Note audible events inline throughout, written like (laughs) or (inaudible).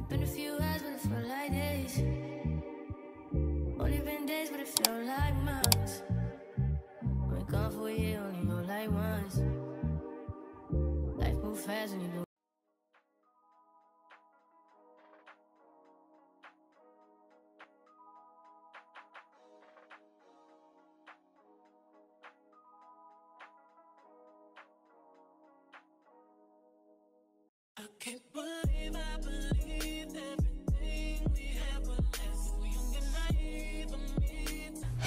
it been a few hours, but it felt like days. Only been days, but it felt like months. Been gone for a year, only know like once. Life move fast when you. I can't believe I believed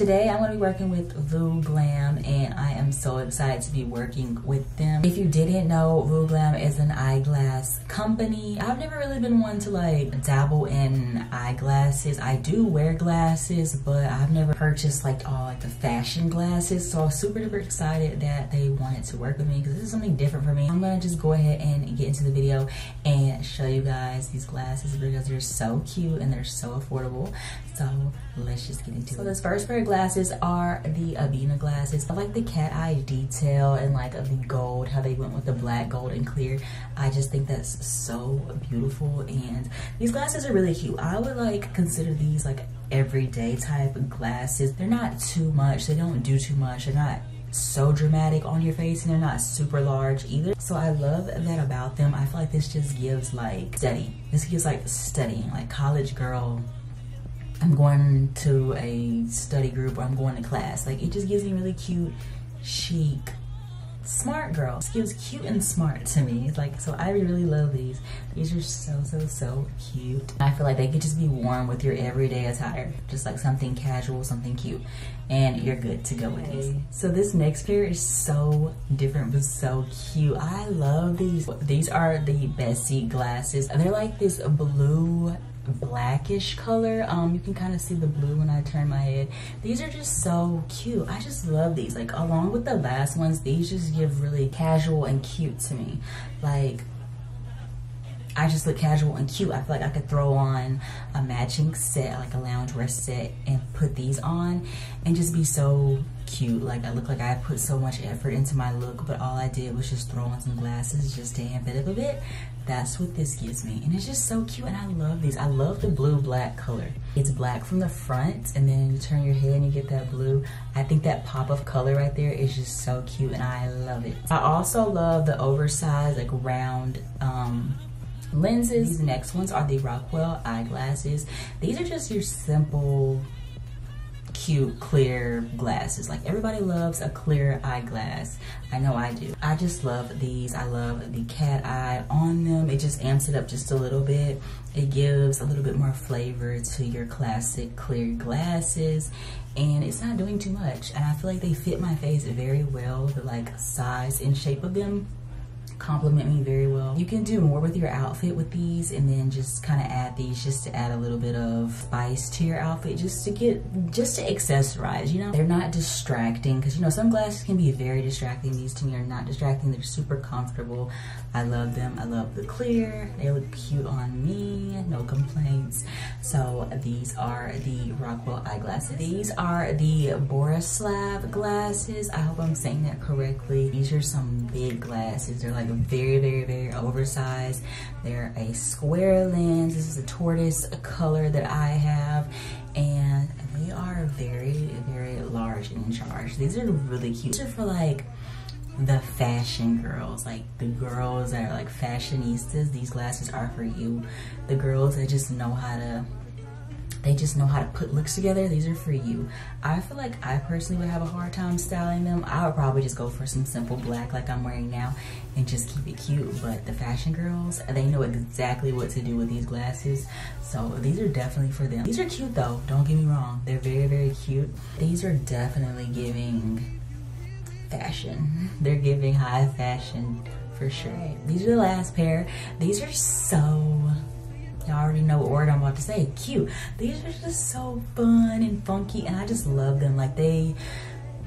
Today I'm going to be working with Vooglam and I am so excited to be working with them. If you didn't know, Vooglam is an eyeglass company. I've never really been one to like dabble in eyeglasses. I do wear glasses, but I've never purchased like all like the fashion glasses. So I was super duper excited that they wanted to work with me because this is something different for me. I'm going to just go ahead and get into the video and show you guys these glasses because they're so cute and they're so affordable. So let's just get into it. So this first pair of glasses are the Abena glasses. I like the cat eye detail and like the gold, how they went with the black, gold, and clear. I just think that's so beautiful. And these glasses are really cute. I would like consider these like everyday type glasses. They're not too much. They don't do too much. They're not so dramatic on your face and they're not super large either. So I love that about them. I feel like this just gives like study. This gives like studying, like college girl I'm going to a study group or I'm going to class. Like it just gives me really cute, chic, smart girl. It gives cute and smart to me. It's like, so I really love these. These are so, so, so cute. I feel like they could just be worn with your everyday attire. Just like something casual, something cute. And you're good to go with these. So this next pair is so different but so cute. I love these. These are the Bessie glasses. And they're like this blue blackish color. Um you can kind of see the blue when i turn my head. These are just so cute. I just love these. Like along with the last ones these just give really casual and cute to me. Like I just look casual and cute. I feel like I could throw on a matching set, like a loungewear set, and put these on and just be so cute. Like I look like I put so much effort into my look, but all I did was just throw on some glasses just amp it up a bit. That's what this gives me. And it's just so cute and I love these. I love the blue black color. It's black from the front and then you turn your head and you get that blue. I think that pop of color right there is just so cute and I love it. I also love the oversized like round um, lenses. These next ones are the Raquel eyeglasses. These are just your simple cute clear glasses. Like everybody loves a clear eyeglass. I know i do. I just love these. I love the cat eye on them. It just amps it up just a little bit. It gives a little bit more flavor to your classic clear glasses and it's not doing too much. And i feel like they fit my face very well the like size and shape of them complement me very well. You can do more with your outfit with these and then just kind of add these just to add a little bit of spice to your outfit just to get, just to accessorize, you know? They're not distracting because, you know, some glasses can be very distracting. These to me are not distracting. They're super comfortable. I love them. I love the clear. They look cute on me. No complaints. So these are the Raquel eyeglasses. These are the Borislav glasses. I hope I'm saying that correctly. These are some big glasses. They're like very, very, very oversized. They're a square lens. This is a tortoise color that I have. And they are very, very large and in charge. These are really cute. These are for like the fashion girls like the girls that are like fashionistas these glasses are for you the girls that just know how to they just know how to put looks together. These are for you. I feel like I personally would have a hard time styling them. I would probably just go for some simple black like I'm wearing now and just keep it cute. But the fashion girls, they know exactly what to do with these glasses. So these are definitely for them. These are cute though, don't get me wrong. They're very, very cute. These are definitely giving fashion. (laughs) They're giving high fashion for sure. These are the last pair. These are so Y'all already know what word I'm about to say. Cute. These are just so fun and funky, and I just love them. Like they,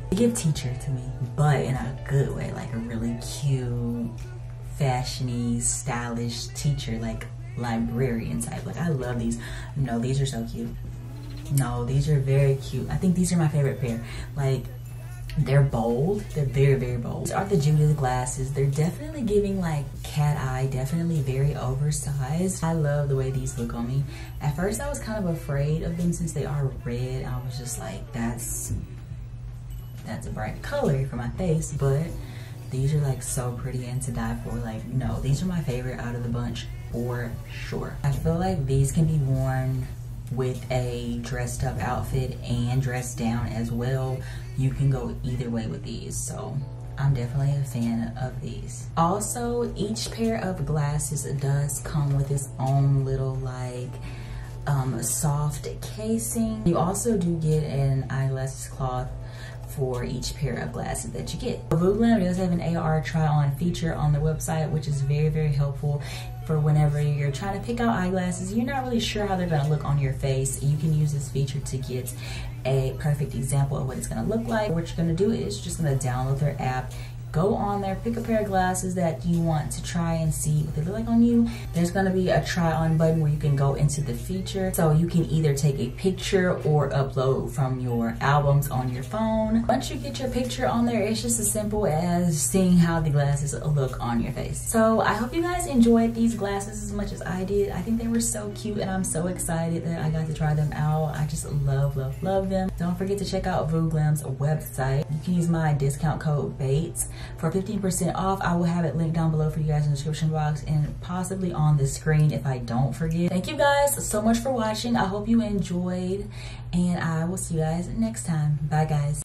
they give teacher to me, but in a good way. Like a really cute, fashiony, stylish teacher, like librarian type. Like I love these. No, these are so cute. No, these are very cute. I think these are my favorite pair. Like they're bold. They're very, very bold. These are the Judith glasses. They're definitely giving like cat eye, definitely very oversized. I love the way these look on me. At first I was kind of afraid of them since they are red. I was just like, that's, that's a bright color for my face, but these are like so pretty and to die for. Like, no, these are my favorite out of the bunch for sure. I feel like these can be worn with a dressed up outfit and dressed down as well. You can go either way with these. So I'm definitely a fan of these. Also, each pair of glasses does come with its own little like um, soft casing. You also do get an eyeglasses cloth for each pair of glasses that you get. Vooglam does have an AR try on feature on the website, which is very, very helpful for whenever you're trying to pick out eyeglasses. You're not really sure how they're gonna look on your face. You can use this feature to get a perfect example of what it's gonna look like. What you're gonna do is just gonna download their app go on there, pick a pair of glasses that you want to try and see what they look like on you. There's gonna be a try on button where you can go into the feature. So you can either take a picture or upload from your albums on your phone. Once you get your picture on there, it's just as simple as seeing how the glasses look on your face. So I hope you guys enjoyed these glasses as much as I did. I think they were so cute and I'm so excited that I got to try them out. I just love, love, love them. Don't forget to check out Vooglam's website. You can use my discount code BATES for 15% off. I will have it linked down below for you guys in the description box and possibly on the screen if I don't forget. Thank you guys so much for watching. I hope you enjoyed and I will see you guys next time. Bye guys.